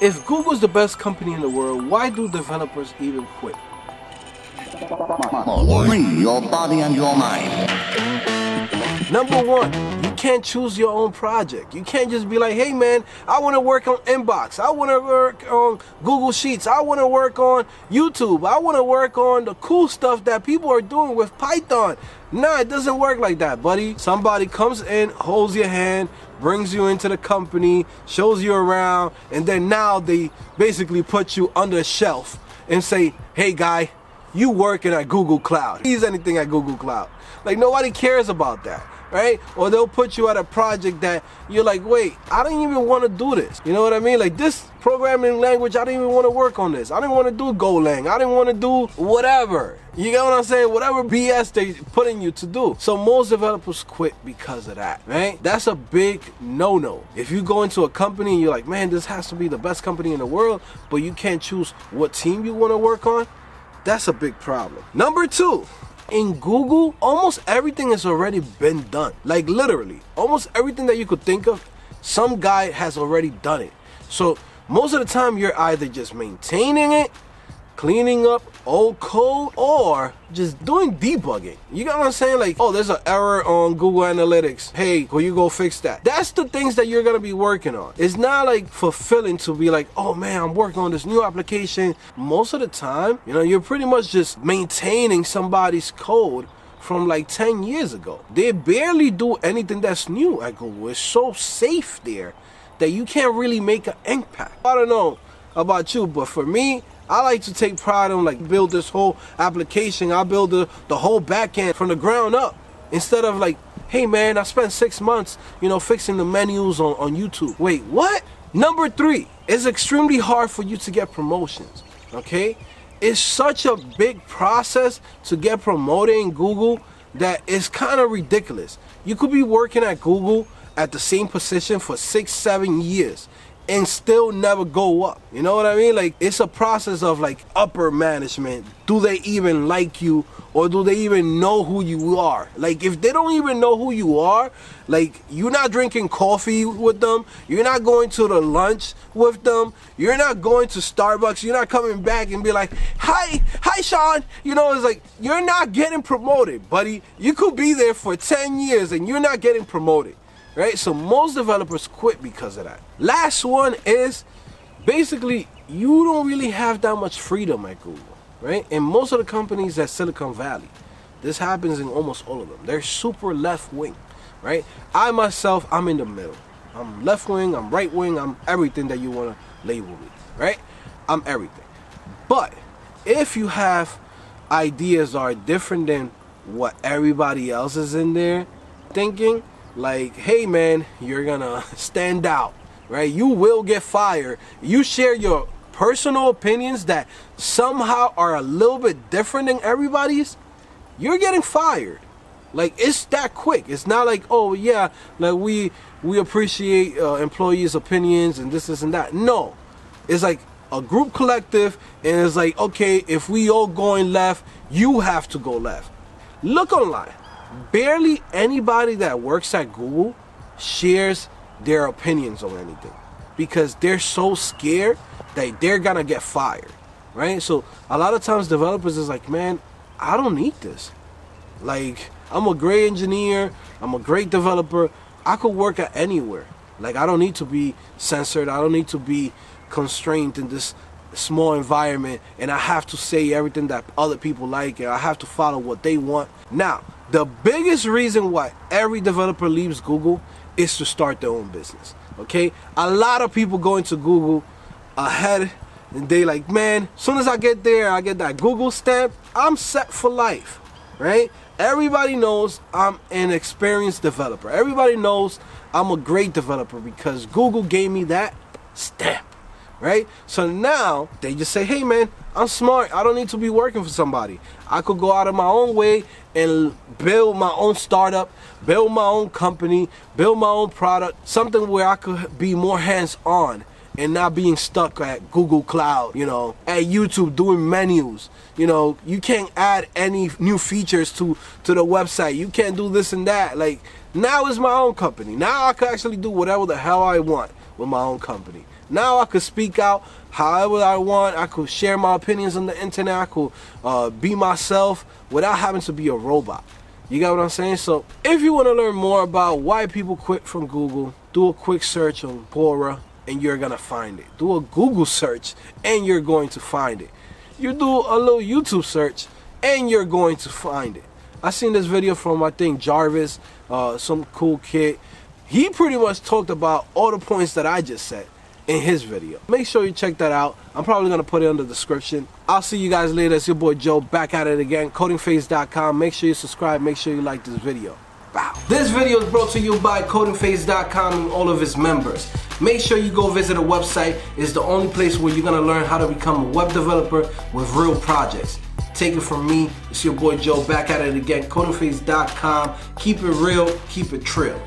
If Google's the best company in the world, why do developers even quit? Free your body and your mind. Number one, can't choose your own project. You can't just be like, hey man, I want to work on Inbox. I want to work on Google Sheets. I want to work on YouTube. I want to work on the cool stuff that people are doing with Python. Nah, it doesn't work like that, buddy. Somebody comes in, holds your hand, brings you into the company, shows you around, and then now they basically put you under a shelf and say, hey guy, you working at Google Cloud. He's anything at Google Cloud. Like nobody cares about that right? Or they'll put you at a project that you're like, wait, I don't even want to do this. You know what I mean? Like this programming language, I didn't even want to work on this. I didn't want to do Golang. I didn't want to do whatever. You get what I'm saying? Whatever BS they're putting you to do. So most developers quit because of that, right? That's a big no-no. If you go into a company and you're like, man, this has to be the best company in the world, but you can't choose what team you want to work on, that's a big problem. Number two, in Google, almost everything has already been done. Like literally, almost everything that you could think of, some guy has already done it. So most of the time, you're either just maintaining it cleaning up old code or just doing debugging. You got what I'm saying? Like, oh, there's an error on Google Analytics. Hey, will you go fix that? That's the things that you're gonna be working on. It's not like fulfilling to be like, oh man, I'm working on this new application. Most of the time, you know, you're pretty much just maintaining somebody's code from like 10 years ago. They barely do anything that's new at Google. It's so safe there that you can't really make an impact. I don't know about you, but for me, I like to take pride in like build this whole application. I build the, the whole backend from the ground up instead of like, hey man, I spent six months, you know, fixing the menus on, on YouTube. Wait, what? Number three, it's extremely hard for you to get promotions. Okay? It's such a big process to get promoted in Google that it's kind of ridiculous. You could be working at Google at the same position for six, seven years and still never go up. You know what I mean? Like it's a process of like upper management. Do they even like you or do they even know who you are? Like if they don't even know who you are, like you're not drinking coffee with them, you're not going to the lunch with them, you're not going to Starbucks, you're not coming back and be like, "Hi, hi Sean." You know, it's like you're not getting promoted, buddy. You could be there for 10 years and you're not getting promoted right? So most developers quit because of that. Last one is basically you don't really have that much freedom at Google, right? And most of the companies at Silicon Valley, this happens in almost all of them. They're super left wing, right? I myself, I'm in the middle. I'm left wing, I'm right wing, I'm everything that you want to label me, right? I'm everything. But if you have ideas are different than what everybody else is in there thinking, like, hey man, you're gonna stand out, right? You will get fired. You share your personal opinions that somehow are a little bit different than everybody's, you're getting fired. Like it's that quick. It's not like oh yeah, like we we appreciate uh, employees' opinions and this, this and that. No, it's like a group collective, and it's like okay, if we all going left, you have to go left. Look online barely anybody that works at Google shares their opinions on anything because they're so scared that they're gonna get fired, right? So a lot of times developers is like, man, I don't need this. Like I'm a great engineer, I'm a great developer. I could work at anywhere. Like I don't need to be censored. I don't need to be constrained in this small environment and I have to say everything that other people like and I have to follow what they want. Now, the biggest reason why every developer leaves Google is to start their own business. Okay? A lot of people go into Google ahead and they like, man, soon as I get there, I get that Google stamp, I'm set for life. Right? Everybody knows I'm an experienced developer. Everybody knows I'm a great developer because Google gave me that stamp right? So now they just say, hey man, I'm smart. I don't need to be working for somebody. I could go out of my own way and build my own startup, build my own company, build my own product, something where I could be more hands on and not being stuck at Google Cloud, you know, at YouTube doing menus. You know, you can't add any new features to to the website. You can't do this and that. Like now is my own company. Now I can actually do whatever the hell I want with my own company. Now I could speak out however I want. I could share my opinions on the internet. I could uh, be myself without having to be a robot. You got what I'm saying? So if you want to learn more about why people quit from Google, do a quick search on Quora and you're gonna find it. Do a Google search and you're going to find it. You do a little YouTube search and you're going to find it. I seen this video from I think Jarvis, uh, some cool kid. He pretty much talked about all the points that I just said in his video. Make sure you check that out. I'm probably gonna put it in the description. I'll see you guys later. It's your boy Joe back at it again. Codingphase.com. Make sure you subscribe. Make sure you like this video. Wow. This video is brought to you by CodingPhase.com and all of its members. Make sure you go visit the website. It's the only place where you're gonna learn how to become a web developer with real projects. Take it from me. It's your boy Joe back at it again. CodingPhase.com. Keep it real, keep it trill.